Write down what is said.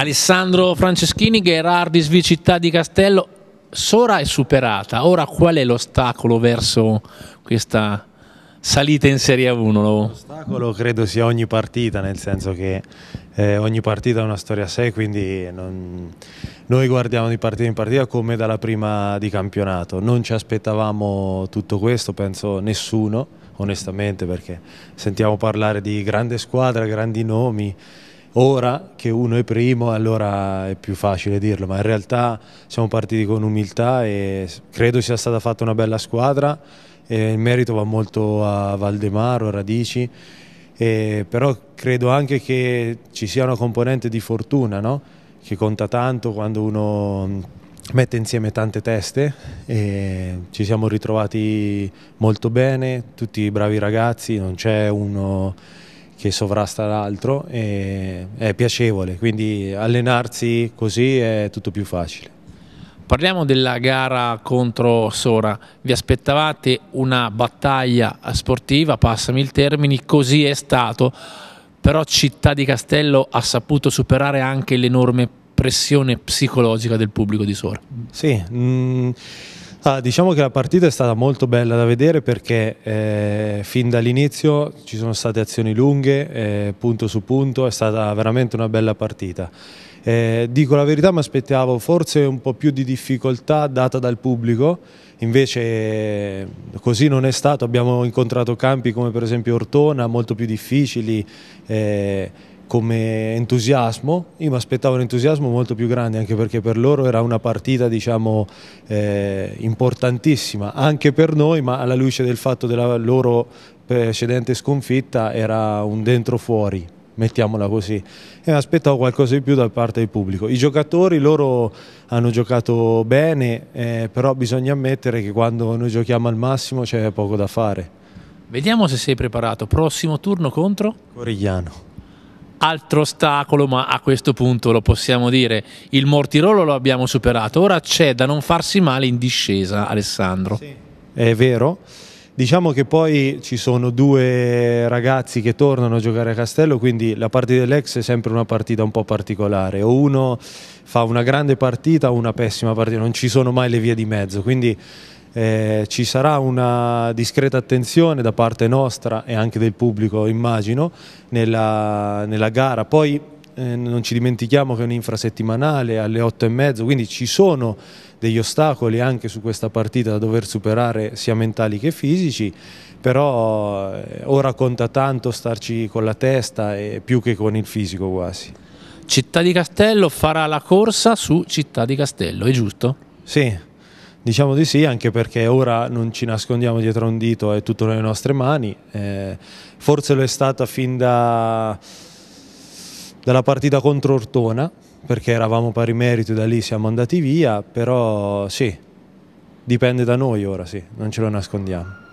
Alessandro Franceschini, Gherardis v Città di Castello, Sora è superata, ora qual è l'ostacolo verso questa salita in Serie 1? L'ostacolo credo sia ogni partita, nel senso che eh, ogni partita ha una storia a sé, quindi non... noi guardiamo di partita in partita come dalla prima di campionato, non ci aspettavamo tutto questo, penso nessuno onestamente perché sentiamo parlare di grande squadra, grandi nomi, Ora che uno è primo allora è più facile dirlo, ma in realtà siamo partiti con umiltà e credo sia stata fatta una bella squadra, il merito va molto a Valdemaro, Radici, però credo anche che ci sia una componente di fortuna no? che conta tanto quando uno mette insieme tante teste e ci siamo ritrovati molto bene, tutti bravi ragazzi, non c'è uno che sovrasta l'altro è piacevole, quindi allenarsi così è tutto più facile. Parliamo della gara contro Sora, vi aspettavate una battaglia sportiva, passami il termine, così è stato, però Città di Castello ha saputo superare anche l'enorme pressione psicologica del pubblico di Sora. Sì, mh, mm, Ah, diciamo che la partita è stata molto bella da vedere perché eh, fin dall'inizio ci sono state azioni lunghe, eh, punto su punto, è stata veramente una bella partita. Eh, dico la verità, mi aspettavo forse un po' più di difficoltà data dal pubblico, invece così non è stato, abbiamo incontrato campi come per esempio Ortona, molto più difficili eh, come entusiasmo, io mi aspettavo un entusiasmo molto più grande anche perché per loro era una partita diciamo, eh, importantissima anche per noi ma alla luce del fatto della loro precedente sconfitta era un dentro fuori mettiamola così. E mi aspettavo qualcosa di più da parte del pubblico. I giocatori loro hanno giocato bene eh, però bisogna ammettere che quando noi giochiamo al massimo c'è poco da fare. Vediamo se sei preparato. Prossimo turno contro? Corigliano altro ostacolo, ma a questo punto lo possiamo dire, il Mortirolo lo abbiamo superato, ora c'è da non farsi male in discesa Alessandro. Sì. È vero, diciamo che poi ci sono due ragazzi che tornano a giocare a Castello, quindi la partita dell'ex è sempre una partita un po' particolare, o uno fa una grande partita o una pessima partita, non ci sono mai le vie di mezzo, quindi eh, ci sarà una discreta attenzione da parte nostra e anche del pubblico immagino nella, nella gara, poi eh, non ci dimentichiamo che è un'infrasettimanale alle 8 e mezzo, quindi ci sono degli ostacoli anche su questa partita da dover superare sia mentali che fisici, però eh, ora conta tanto starci con la testa e più che con il fisico quasi. Città di Castello farà la corsa su Città di Castello, è giusto? Sì, Diciamo di sì, anche perché ora non ci nascondiamo dietro un dito, è tutto nelle nostre mani. Eh, forse lo è stata fin da, dalla partita contro Ortona, perché eravamo pari merito e da lì siamo andati via, però sì, dipende da noi ora, sì, non ce lo nascondiamo.